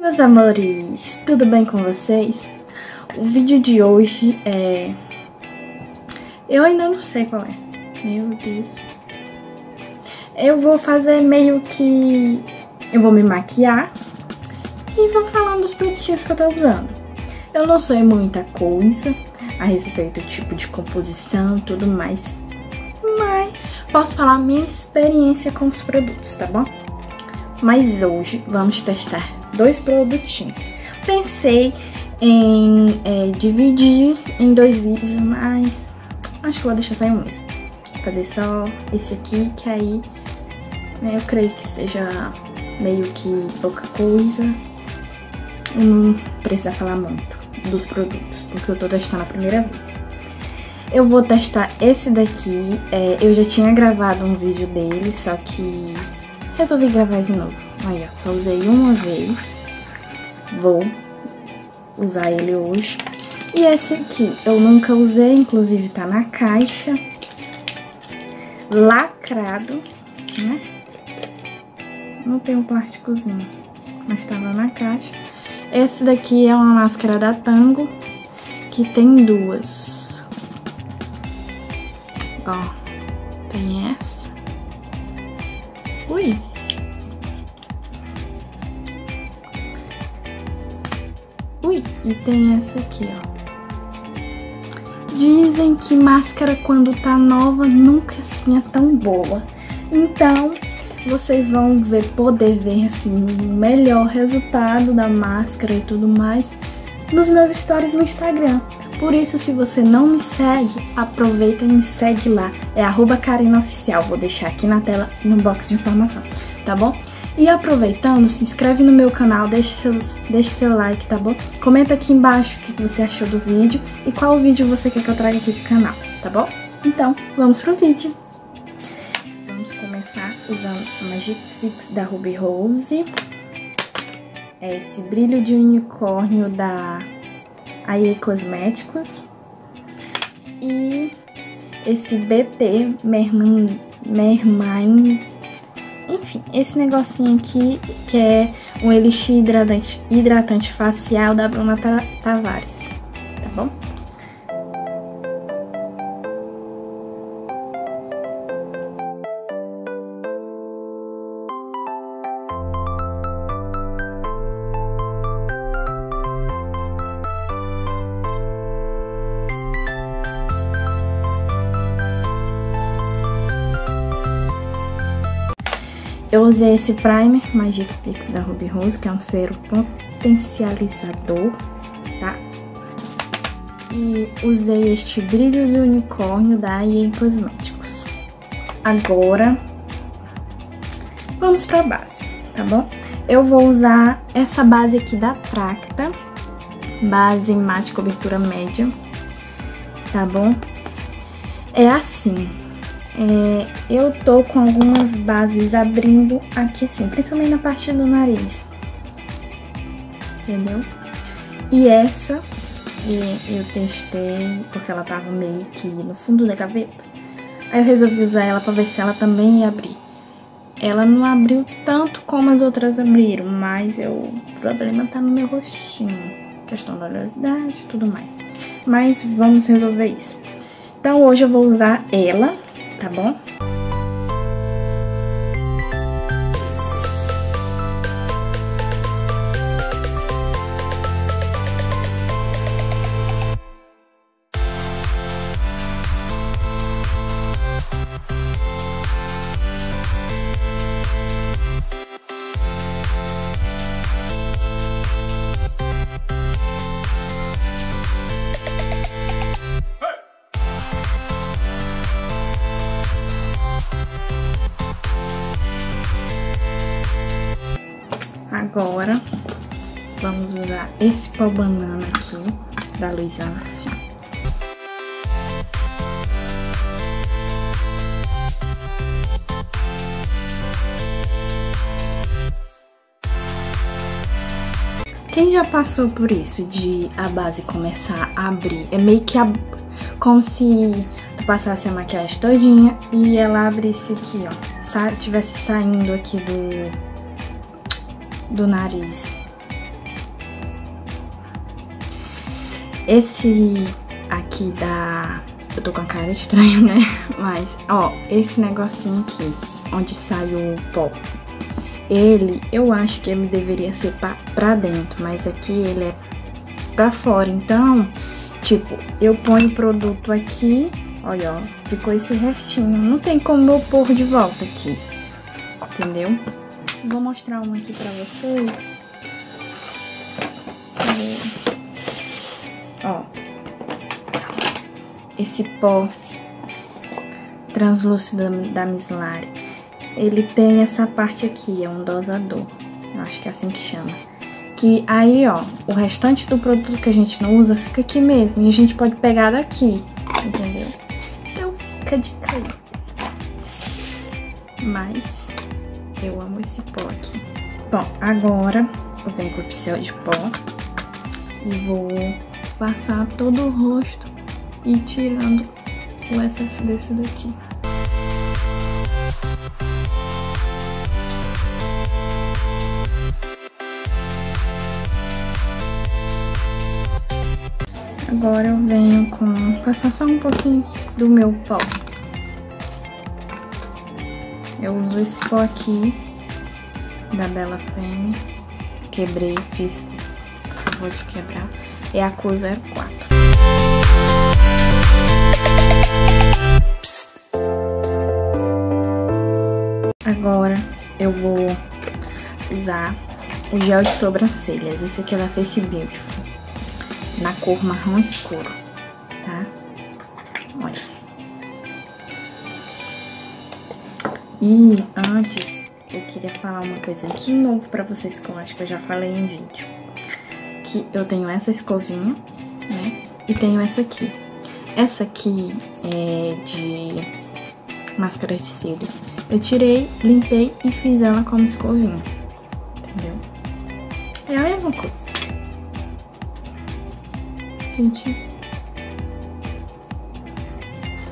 Meus amores, tudo bem com vocês? O vídeo de hoje é... Eu ainda não sei qual é. Meu Deus. Eu vou fazer meio que... Eu vou me maquiar e vou falando dos produtinhos que eu tô usando. Eu não sei muita coisa a respeito do tipo de composição e tudo mais, mas posso falar minha experiência com os produtos, tá bom? Mas hoje vamos testar dois produtinhos. Pensei em é, dividir em dois vídeos, mas acho que vou deixar só em um mesmo. Vou fazer só esse aqui, que aí né, eu creio que seja meio que pouca coisa. Não precisa falar muito dos produtos, porque eu tô testando a primeira vez. Eu vou testar esse daqui, é, eu já tinha gravado um vídeo dele, só que resolvi gravar de novo. Ó, só usei uma vez, vou usar ele hoje. E esse aqui eu nunca usei, inclusive tá na caixa, lacrado, né? Não tem um plásticozinho, mas tava na caixa. Esse daqui é uma máscara da Tango, que tem duas. Ó, tem e tem essa aqui, ó. Dizem que máscara quando tá nova nunca assim é tão boa. Então, vocês vão ver, poder ver assim, o melhor resultado da máscara e tudo mais nos meus stories no Instagram. Por isso, se você não me segue, aproveita e me segue lá. É arroba. Vou deixar aqui na tela, no box de informação, tá bom? E aproveitando, se inscreve no meu canal, deixa seu, seu like, tá bom? Comenta aqui embaixo o que você achou do vídeo e qual vídeo você quer que eu traga aqui pro canal, tá bom? Então, vamos pro vídeo! usando a Magic Fix da Ruby Rose. É esse brilho de unicórnio da AE Cosméticos. E esse BT Mermain, Mermain enfim, esse negocinho aqui que é um elixir hidratante, hidratante facial da Bruna Tavares, Eu usei esse primer Magic Fix da Ruby Rose, que é um cero potencializador, tá? E usei este brilho de unicórnio da EA Cosméticos. Agora, vamos pra base, tá bom? Eu vou usar essa base aqui da Tracta, base mate cobertura média, tá bom? É assim, é, eu tô com algumas bases abrindo aqui assim, principalmente na parte do nariz. Entendeu? E essa eu testei porque ela tava meio que no fundo da gaveta. Aí eu resolvi usar ela pra ver se ela também ia abrir. Ela não abriu tanto como as outras abriram, mas eu, o problema tá no meu rostinho. Questão da oleosidade e tudo mais. Mas vamos resolver isso. Então hoje eu vou usar ela tá bom? Agora, vamos usar esse pó banana aqui, da Luiz Alci. Quem já passou por isso, de a base começar a abrir, é meio que a, como se tu passasse a maquiagem todinha e ela abrisse aqui, ó, sa tivesse saindo aqui do, do nariz. Esse aqui da... Eu tô com a cara estranha, né? Mas, ó, esse negocinho aqui, onde sai o pó. Ele, eu acho que ele deveria ser pra, pra dentro, mas aqui ele é pra fora. Então, tipo, eu ponho o produto aqui, olha, ó, ficou esse restinho. Não tem como eu pôr de volta aqui, entendeu? Vou mostrar uma aqui pra vocês. Ó, esse pó translúcido da Mislari, ele tem essa parte aqui, é um dosador. Eu acho que é assim que chama. Que aí, ó, o restante do produto que a gente não usa fica aqui mesmo. E a gente pode pegar daqui, entendeu? Então fica de cair. Mas eu amo esse pó aqui. Bom, agora eu venho com o pincel de pó e vou passar todo o rosto e tirando o excesso desse daqui. Agora eu venho com passar só um pouquinho do meu pó. Eu uso esse pó aqui da Bela Femme. Quebrei, fiz vou de quebrar. É a cor 04. Agora eu vou usar o gel de sobrancelhas. Esse aqui é da Face Beautiful. Na cor marrom escuro, tá? Olha. E antes, eu queria falar uma coisa de novo pra vocês, que eu acho que eu já falei em vídeo. Que eu tenho essa escovinha, né? E tenho essa aqui. Essa aqui é de máscara de cílios. Eu tirei, limpei e fiz ela como escovinha. Entendeu? É a mesma coisa. Gente.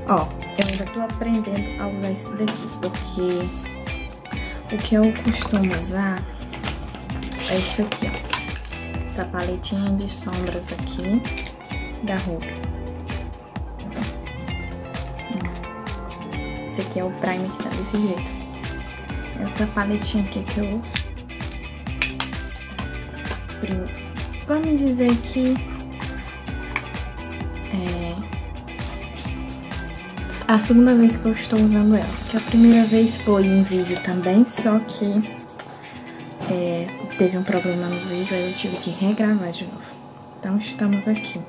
Ó, eu ainda tô aprendendo a usar isso daqui, porque o que eu costumo usar é isso aqui, ó. Essa paletinha de sombras aqui da Ruby. Esse aqui é o primer que tá desse jeito. Essa paletinha aqui que eu uso. Vamos dizer que... É... A segunda vez que eu estou usando ela. Que a primeira vez foi em vídeo também, só que... É, teve um problema no vídeo, aí eu tive que regravar de novo. Então, estamos aqui.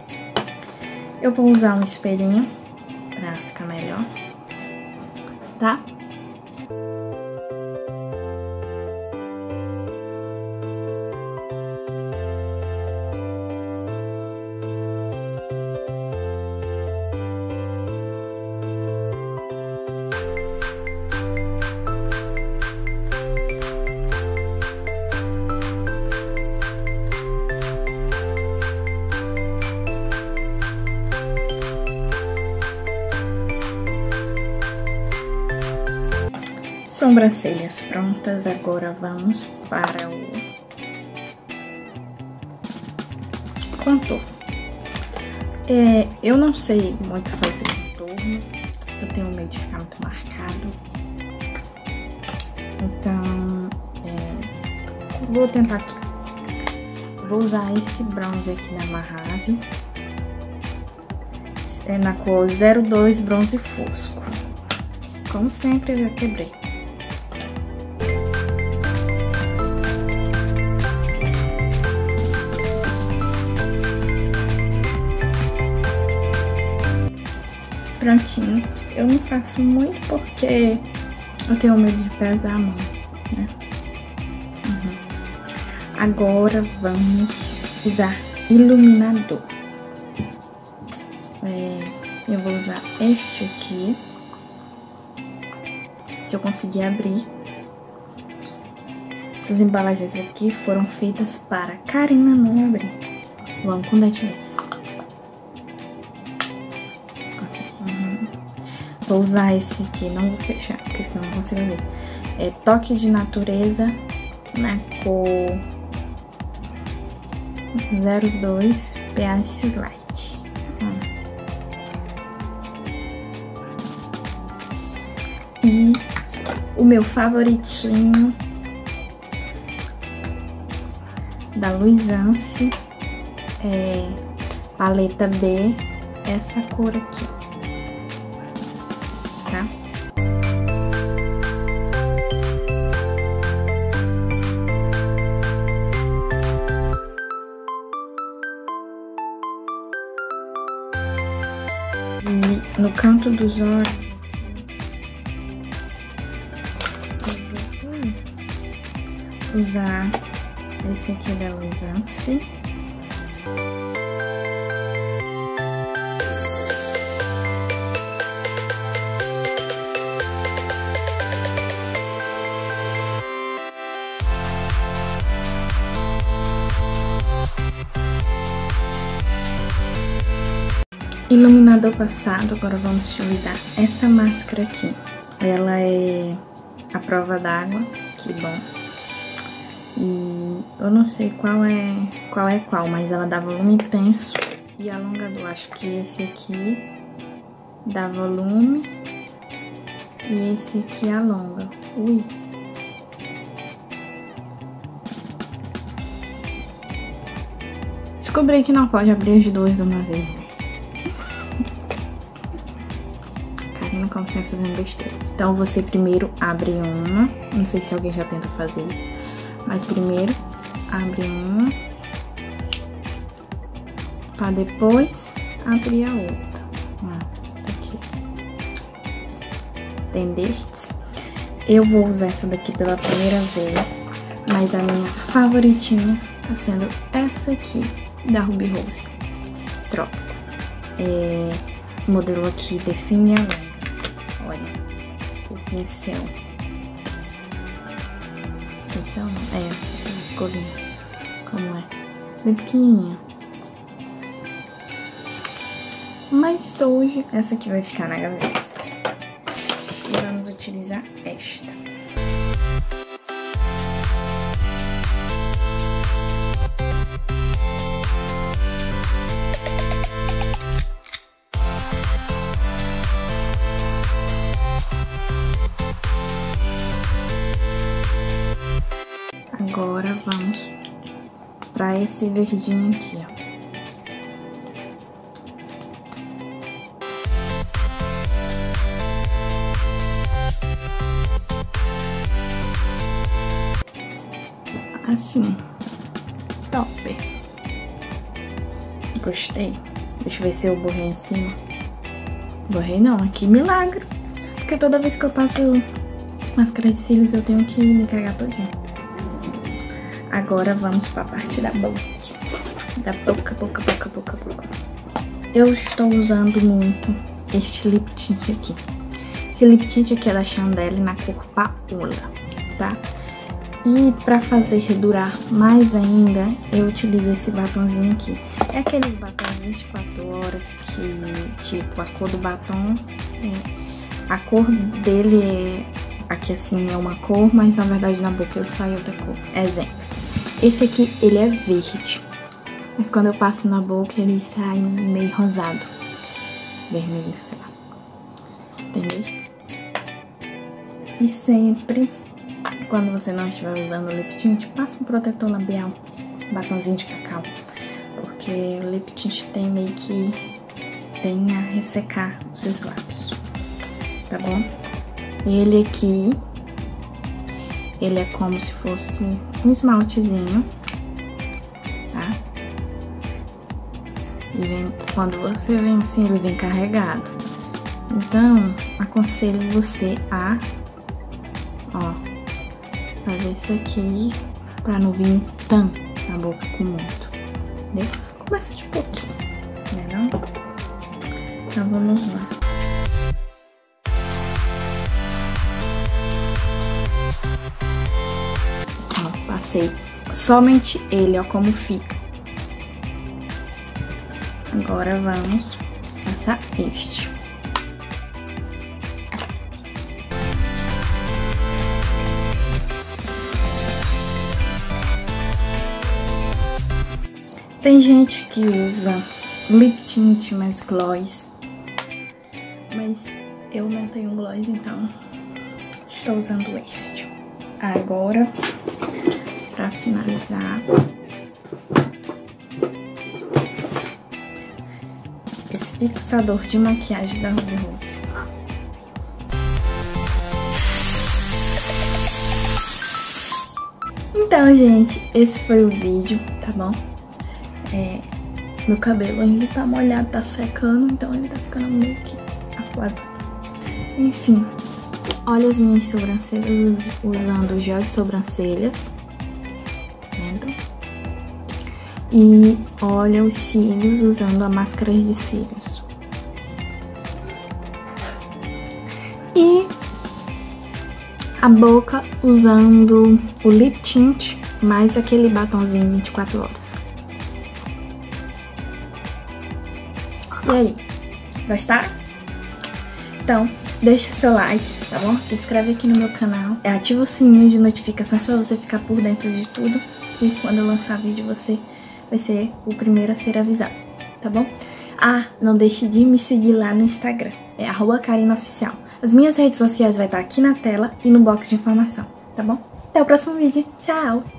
Eu vou usar um espelhinho pra ficar melhor tá? Sobrancelhas prontas, agora vamos para o contorno. É, eu não sei muito fazer contorno, eu tenho medo de ficar muito marcado. Então, é, vou tentar aqui. Vou usar esse bronze aqui da Mahave. É na cor 02 Bronze Fosco. Como sempre, eu já quebrei. Prontinho. Eu não faço muito porque eu tenho medo de pesar a mão, né? Uhum. Agora vamos usar iluminador. É, eu vou usar este aqui. Se eu conseguir abrir. Essas embalagens aqui foram feitas para Karina não abrir. Vamos com dente mesmo. Vou usar esse aqui, não vou fechar, porque senão não consigo ver. É Toque de Natureza, né, na cor 02 PS Light. E o meu favoritinho da Luisance é paleta B, essa cor aqui. No canto dos olhos, usar esse aqui da Luisance. Iluminador passado, agora vamos utilizar essa máscara aqui. Ela é a prova d'água, que bom. E eu não sei qual é qual é qual, mas ela dá volume intenso e alongador. Acho que esse aqui dá volume e esse aqui alonga. Ui. Descobri que não pode abrir as duas de uma vez. Como você fazendo besteira. Então você primeiro abre uma. Não sei se alguém já tenta fazer isso. Mas primeiro, abre uma. Pra depois abrir a outra. Ó, tá aqui. Entendeste? Eu vou usar essa daqui pela primeira vez. Mas a minha favoritinha tá sendo essa aqui, da Ruby Rose. Trópico. É, esse modelo aqui define a longa. Olha, o pincel pincel. É, essa escovinha. Como é? Bem pequenininha. Mas hoje, essa aqui vai ficar na gaveta. E vamos utilizar esse verdinho aqui, ó. Assim, top. Gostei. Deixa eu ver se eu borrei em cima. Borrei não, aqui milagre. Porque toda vez que eu passo máscara de cílios eu tenho que me cagar todinho. Agora vamos para a parte da boca. Da boca, boca, boca, boca, boca. Eu estou usando muito este lip tint aqui. Esse lip tint aqui é da Chandelle na cor Paola, tá? E pra fazer durar mais ainda, eu utilizo esse batonzinho aqui. É aquele batom 24 horas que, tipo, a cor do batom, é, a cor dele é, aqui assim é uma cor, mas na verdade na boca ele sai outra cor. Exemplo. Esse aqui, ele é verde. Mas quando eu passo na boca, ele sai meio rosado. Vermelho, sei lá. Entendeu? E sempre, quando você não estiver usando lip tint, passa um protetor labial. Batonzinho de cacau. Porque o lip tint tem meio que... Tem a ressecar os seus lábios. Tá bom? Ele aqui ele é como se fosse um esmaltezinho, tá? E vem, quando você vem assim, ele vem carregado. Então, aconselho você a, ó, fazer isso aqui pra não vir tanto na boca com muito, entendeu? Começa de pouquinho, né não? Então, vamos lá. Somente ele, ó, como fica. Agora vamos passar este. Tem gente que usa lip tint mais gloss, mas eu não tenho gloss, então estou usando este. Agora, pra finalizar, esse fixador de maquiagem da Ruby Rose. Então, gente, esse foi o vídeo, tá bom? É, meu cabelo ainda tá molhado, tá secando, então ele tá ficando meio que afuado. Enfim, olha as minhas sobrancelhas usando gel de sobrancelhas. E olha os cílios usando a máscara de cílios. E a boca usando o lip tint mais aquele batonzinho 24 horas. E aí, gostaram? Então, deixa seu like, tá bom? Se inscreve aqui no meu canal, ativa o sininho de notificações pra você ficar por dentro de tudo, que quando eu lançar vídeo você vai ser o primeiro a ser avisado, tá bom? Ah, não deixe de me seguir lá no Instagram, é arroba Oficial. As minhas redes sociais vai estar aqui na tela e no box de informação, tá bom? Até o próximo vídeo, tchau!